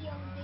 Dios